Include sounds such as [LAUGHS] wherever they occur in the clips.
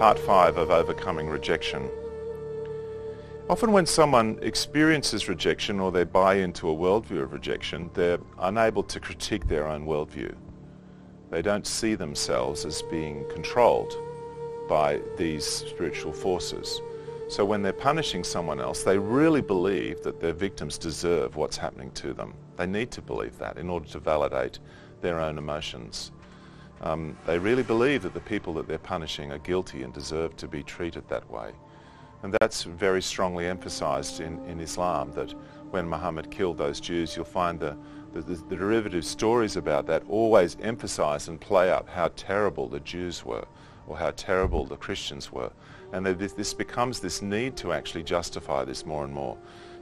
part five of overcoming rejection. Often when someone experiences rejection or they buy into a worldview of rejection, they're unable to critique their own worldview. They don't see themselves as being controlled by these spiritual forces. So when they're punishing someone else, they really believe that their victims deserve what's happening to them. They need to believe that in order to validate their own emotions. Um, they really believe that the people that they're punishing are guilty and deserve to be treated that way. And that's very strongly emphasized in, in Islam, that when Muhammad killed those Jews, you'll find the, the, the, derivative stories about that always emphasize and play up how terrible the Jews were or how terrible the Christians were. And this, this becomes this need to actually justify this more and more.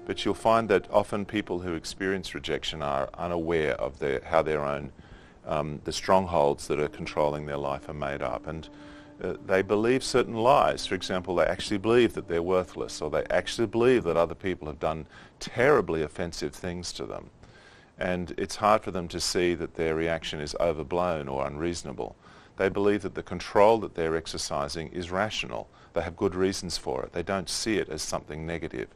But you'll find that often people who experience rejection are unaware of their, how their own, um, the strongholds that are controlling their life are made up. And uh, they believe certain lies. For example, they actually believe that they're worthless, or they actually believe that other people have done terribly offensive things to them. And it's hard for them to see that their reaction is overblown or unreasonable. They believe that the control that they're exercising is rational. They have good reasons for it. They don't see it as something negative.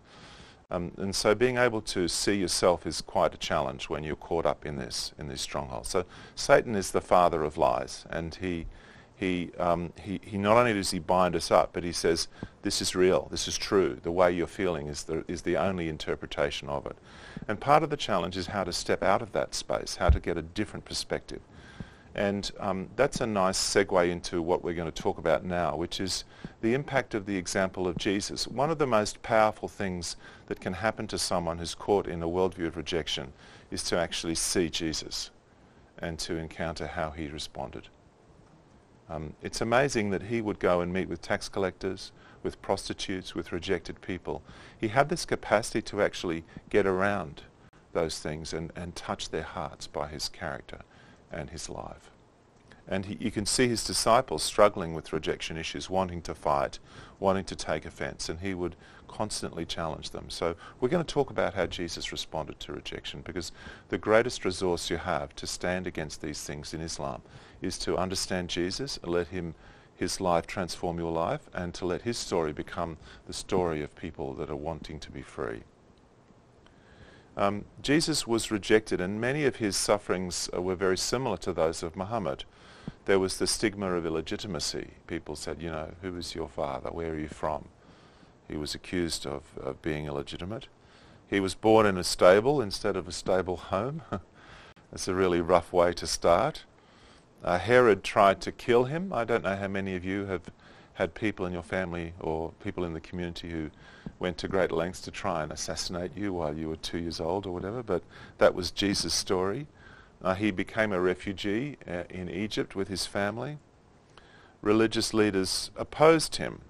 Um, and so being able to see yourself is quite a challenge when you're caught up in this, in this stronghold. So Satan is the father of lies, and he, he, um, he, he not only does he bind us up, but he says, this is real, this is true. The way you're feeling is the, is the only interpretation of it. And part of the challenge is how to step out of that space, how to get a different perspective. And um, that's a nice segue into what we're going to talk about now, which is the impact of the example of Jesus. One of the most powerful things that can happen to someone who's caught in a worldview of rejection is to actually see Jesus and to encounter how he responded. Um, it's amazing that he would go and meet with tax collectors, with prostitutes, with rejected people. He had this capacity to actually get around those things and, and touch their hearts by his character and his life. And he, you can see his disciples struggling with rejection issues, wanting to fight, wanting to take offense, and he would constantly challenge them. So we're going to talk about how Jesus responded to rejection because the greatest resource you have to stand against these things in Islam is to understand Jesus let him his life transform your life and to let his story become the story of people that are wanting to be free. Um, Jesus was rejected and many of his sufferings uh, were very similar to those of Muhammad. There was the stigma of illegitimacy. People said, you know, who is your father? Where are you from? He was accused of, of being illegitimate. He was born in a stable instead of a stable home. [LAUGHS] That's a really rough way to start. Uh, Herod tried to kill him. I don't know how many of you have had people in your family or people in the community who went to great lengths to try and assassinate you while you were two years old or whatever, but that was Jesus' story. Uh, he became a refugee uh, in Egypt with his family. Religious leaders opposed him.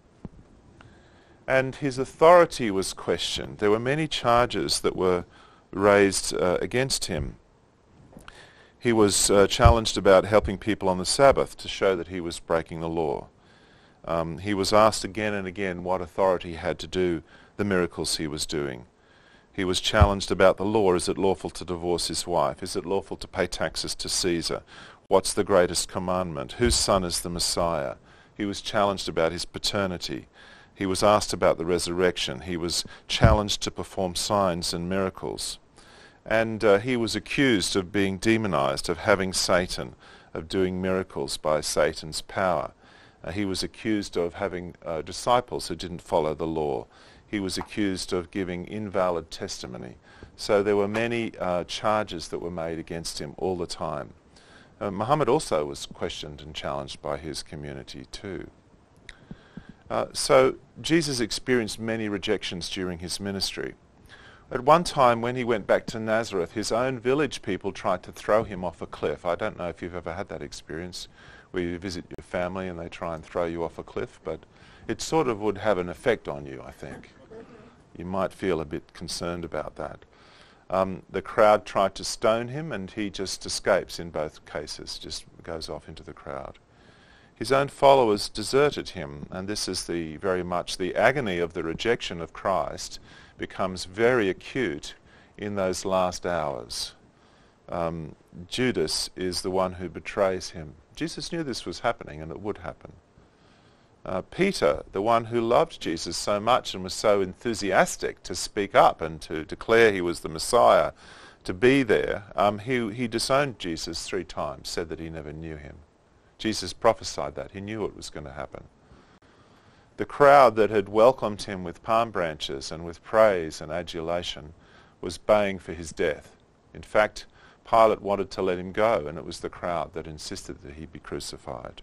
And his authority was questioned. There were many charges that were raised uh, against him he was uh, challenged about helping people on the Sabbath to show that he was breaking the law. Um, he was asked again and again what authority he had to do the miracles he was doing. He was challenged about the law. Is it lawful to divorce his wife? Is it lawful to pay taxes to Caesar? What's the greatest commandment? Whose son is the Messiah? He was challenged about his paternity. He was asked about the resurrection. He was challenged to perform signs and miracles. And uh, he was accused of being demonized, of having Satan, of doing miracles by Satan's power. Uh, he was accused of having uh, disciples who didn't follow the law. He was accused of giving invalid testimony. So there were many uh, charges that were made against him all the time. Uh, Muhammad also was questioned and challenged by his community too. Uh, so Jesus experienced many rejections during his ministry. At one time when he went back to Nazareth, his own village people tried to throw him off a cliff. I don't know if you've ever had that experience where you visit your family and they try and throw you off a cliff, but it sort of would have an effect on you, I think. You might feel a bit concerned about that. Um, the crowd tried to stone him and he just escapes in both cases, just goes off into the crowd. His own followers deserted him, and this is the very much the agony of the rejection of Christ becomes very acute in those last hours. Um, Judas is the one who betrays him. Jesus knew this was happening and it would happen. Uh, Peter, the one who loved Jesus so much and was so enthusiastic to speak up and to declare he was the Messiah, to be there, um, he, he disowned Jesus three times, said that he never knew him. Jesus prophesied that. He knew it was going to happen. The crowd that had welcomed him with palm branches and with praise and adulation was baying for his death. In fact, Pilate wanted to let him go, and it was the crowd that insisted that he be crucified.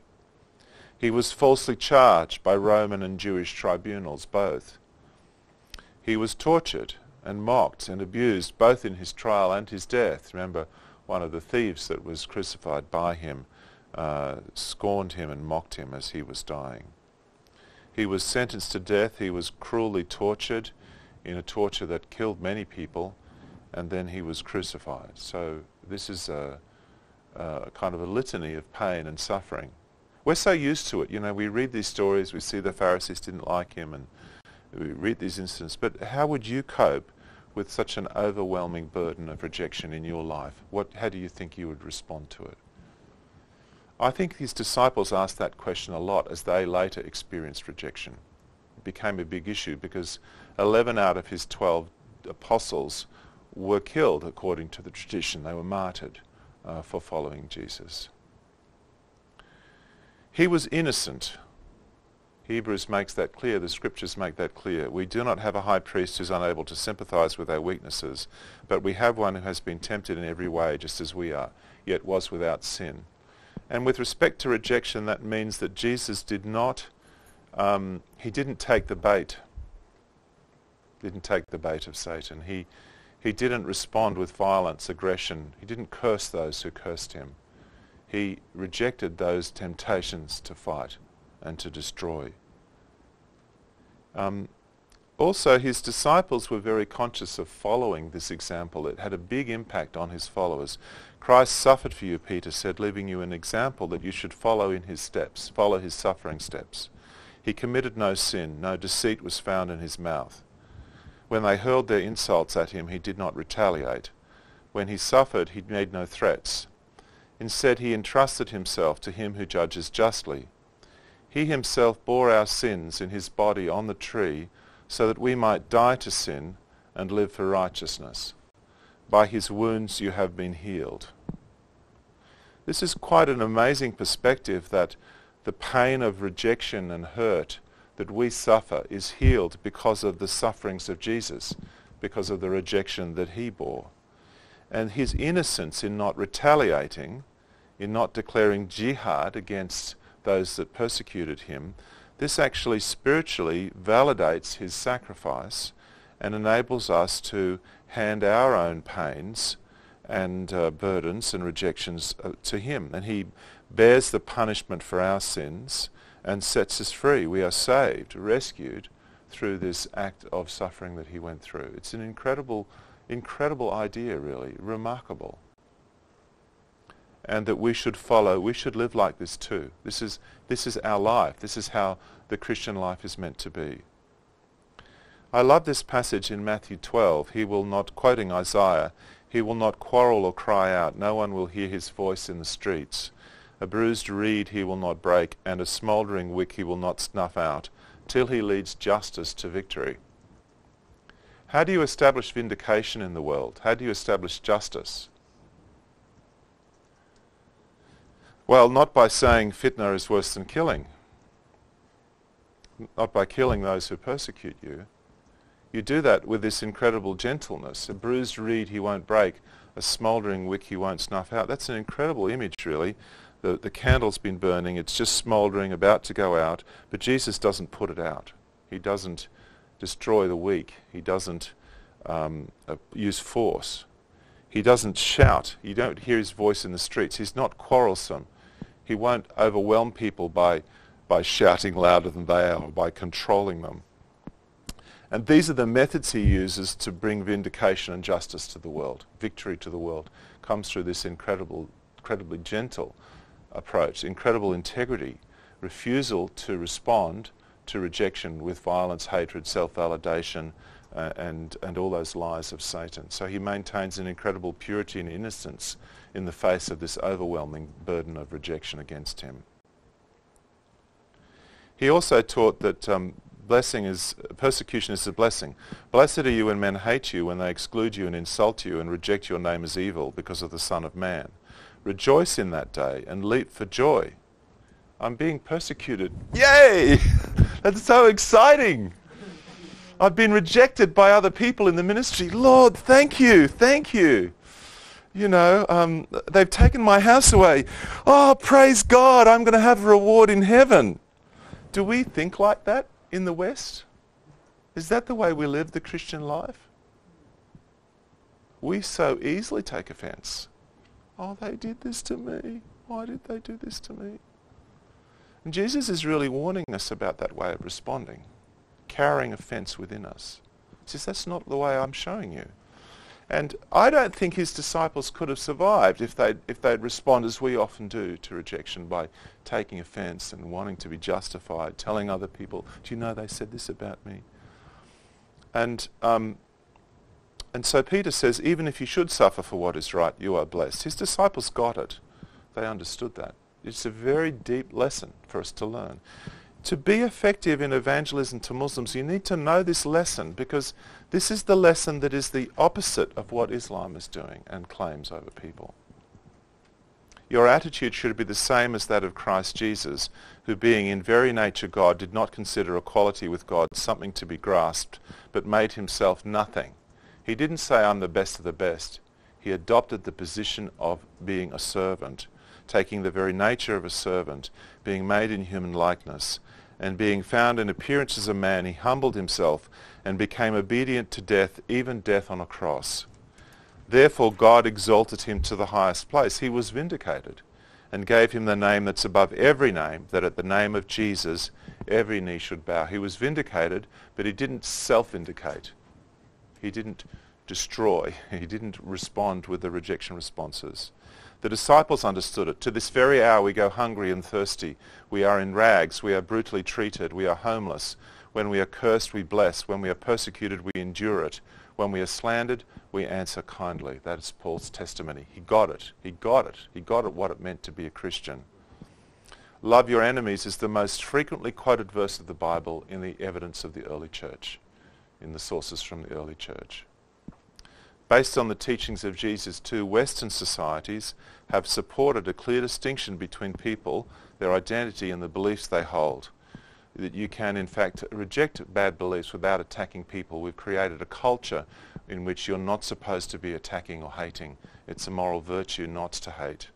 He was falsely charged by Roman and Jewish tribunals both. He was tortured and mocked and abused both in his trial and his death. Remember, one of the thieves that was crucified by him uh, scorned him and mocked him as he was dying. He was sentenced to death. He was cruelly tortured in a torture that killed many people, and then he was crucified. So this is a, a kind of a litany of pain and suffering. We're so used to it. You know, we read these stories, we see the Pharisees didn't like him, and we read these incidents. But how would you cope with such an overwhelming burden of rejection in your life? What, how do you think you would respond to it? I think his disciples asked that question a lot as they later experienced rejection. It became a big issue because 11 out of his 12 apostles were killed according to the tradition. They were martyred uh, for following Jesus. He was innocent. Hebrews makes that clear. The scriptures make that clear. We do not have a high priest who's unable to sympathize with our weaknesses, but we have one who has been tempted in every way just as we are, yet was without sin. And with respect to rejection, that means that Jesus did not, um, he didn't take the bait. Didn't take the bait of Satan. He, he didn't respond with violence, aggression. He didn't curse those who cursed him. He rejected those temptations to fight and to destroy. Um, also, his disciples were very conscious of following this example. It had a big impact on his followers. Christ suffered for you, Peter said, leaving you an example that you should follow in his steps, follow his suffering steps. He committed no sin, no deceit was found in his mouth. When they hurled their insults at him, he did not retaliate. When he suffered, he made no threats. Instead, he entrusted himself to him who judges justly. He himself bore our sins in his body on the tree so that we might die to sin and live for righteousness. By his wounds you have been healed. This is quite an amazing perspective that the pain of rejection and hurt that we suffer is healed because of the sufferings of Jesus, because of the rejection that he bore. And his innocence in not retaliating, in not declaring jihad against those that persecuted him, this actually spiritually validates his sacrifice and enables us to hand our own pains and uh, burdens and rejections uh, to him. And he bears the punishment for our sins and sets us free. We are saved, rescued through this act of suffering that he went through. It's an incredible, incredible idea, really, remarkable and that we should follow, we should live like this too. This is, this is our life. This is how the Christian life is meant to be. I love this passage in Matthew 12. He will not, quoting Isaiah, he will not quarrel or cry out. No one will hear his voice in the streets. A bruised reed he will not break, and a smouldering wick he will not snuff out, till he leads justice to victory. How do you establish vindication in the world? How do you establish justice? Well, not by saying fitna is worse than killing. Not by killing those who persecute you. You do that with this incredible gentleness. A bruised reed he won't break, a smouldering wick he won't snuff out. That's an incredible image, really. The, the candle's been burning, it's just smouldering, about to go out, but Jesus doesn't put it out. He doesn't destroy the weak. He doesn't um, uh, use force. He doesn't shout. You don't hear his voice in the streets. He's not quarrelsome. He won't overwhelm people by, by shouting louder than they are or by controlling them. And these are the methods he uses to bring vindication and justice to the world, victory to the world. Comes through this incredible, incredibly gentle approach, incredible integrity, refusal to respond to rejection with violence, hatred, self-validation, uh, and, and all those lies of Satan. So he maintains an incredible purity and innocence in the face of this overwhelming burden of rejection against him. He also taught that um, blessing is persecution is a blessing. Blessed are you when men hate you, when they exclude you and insult you and reject your name as evil because of the Son of Man. Rejoice in that day and leap for joy. I'm being persecuted. Yay! [LAUGHS] That's so exciting. I've been rejected by other people in the ministry. Lord, thank you, thank you. You know, um, they've taken my house away. Oh, praise God, I'm going to have a reward in heaven. Do we think like that? in the West? Is that the way we live the Christian life? We so easily take offense. Oh, they did this to me. Why did they do this to me? And Jesus is really warning us about that way of responding, carrying offense within us. He says, that's not the way I'm showing you. And I don't think his disciples could have survived if they'd, if they'd respond as we often do to rejection by taking offense and wanting to be justified, telling other people, do you know they said this about me? And, um, and so Peter says, even if you should suffer for what is right, you are blessed. His disciples got it. They understood that. It's a very deep lesson for us to learn to be effective in evangelism to Muslims, you need to know this lesson because this is the lesson that is the opposite of what Islam is doing and claims over people. Your attitude should be the same as that of Christ Jesus, who being in very nature God did not consider equality with God something to be grasped, but made himself nothing. He didn't say, I'm the best of the best. He adopted the position of being a servant, taking the very nature of a servant, being made in human likeness, and being found in appearance as a man, he humbled himself and became obedient to death, even death on a cross. Therefore God exalted him to the highest place. He was vindicated and gave him the name that's above every name, that at the name of Jesus every knee should bow. He was vindicated, but he didn't self-vindicate. He didn't destroy. [LAUGHS] He didn't respond with the rejection responses. The disciples understood it. To this very hour we go hungry and thirsty. We are in rags. We are brutally treated. We are homeless. When we are cursed, we bless. When we are persecuted, we endure it. When we are slandered, we answer kindly. That is Paul's testimony. He got it. He got it. He got it what it meant to be a Christian. Love your enemies is the most frequently quoted verse of the Bible in the evidence of the early church, in the sources from the early church. Based on the teachings of Jesus too, Western societies have supported a clear distinction between people, their identity and the beliefs they hold. That you can in fact reject bad beliefs without attacking people. We've created a culture in which you're not supposed to be attacking or hating. It's a moral virtue not to hate.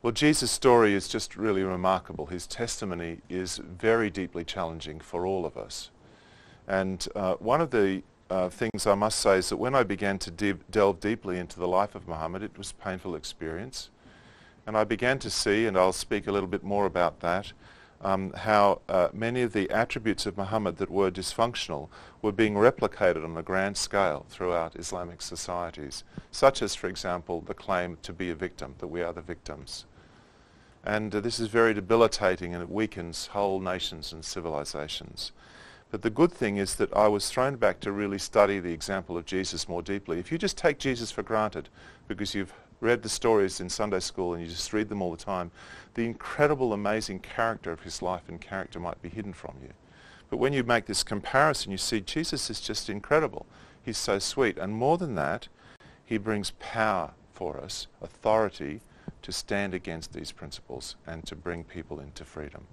Well, Jesus' story is just really remarkable. His testimony is very deeply challenging for all of us. And uh, one of the uh, things I must say is that when I began to de delve deeply into the life of Muhammad, it was a painful experience. And I began to see, and I'll speak a little bit more about that, um, how uh, many of the attributes of Muhammad that were dysfunctional were being replicated on a grand scale throughout Islamic societies, such as, for example, the claim to be a victim, that we are the victims. And uh, this is very debilitating and it weakens whole nations and civilizations. But the good thing is that I was thrown back to really study the example of Jesus more deeply. If you just take Jesus for granted because you've read the stories in Sunday school and you just read them all the time, the incredible, amazing character of his life and character might be hidden from you. But when you make this comparison, you see Jesus is just incredible. He's so sweet. And more than that, he brings power for us, authority to stand against these principles and to bring people into freedom.